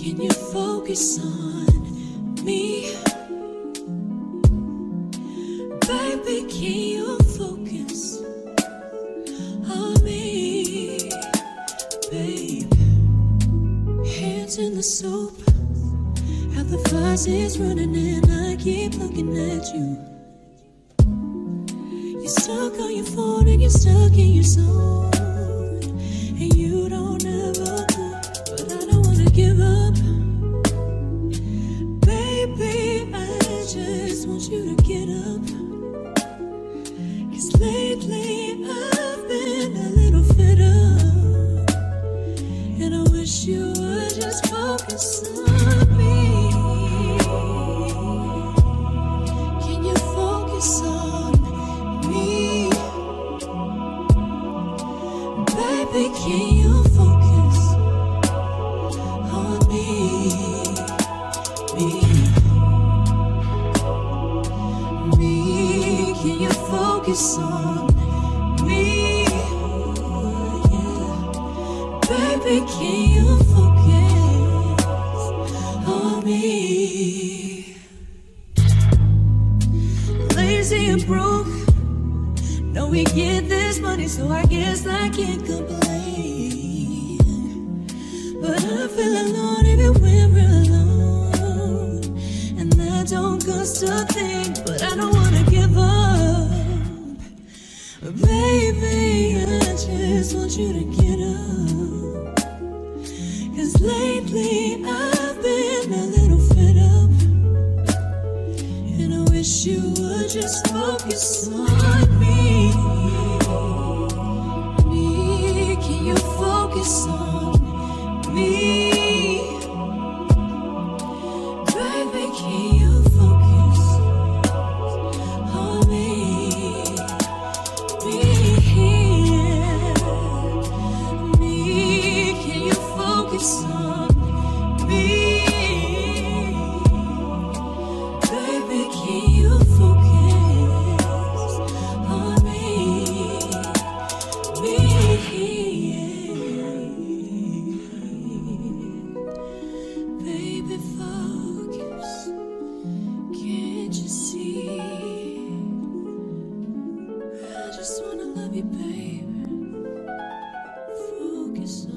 focus on me? Baby, can you focus on me? Babe, hands in the soap. How the faucet's running and I keep looking at you. You're stuck on your phone and you're stuck in your zone. And you don't ever you would just focus on me. Can you focus on me? Baby, can you focus on me? Me. Me, can you focus on me? Baby, can you focus on me? Lazy and broke. No, we get this money, so I guess I can't complain. But I feel alone even when we're alone. And that don't cost a thing, but I don't wanna give up. Baby just want you to get up. Cause lately I've been a little fed up. And I wish you would just focus on me. Me, can you focus on baby. Focus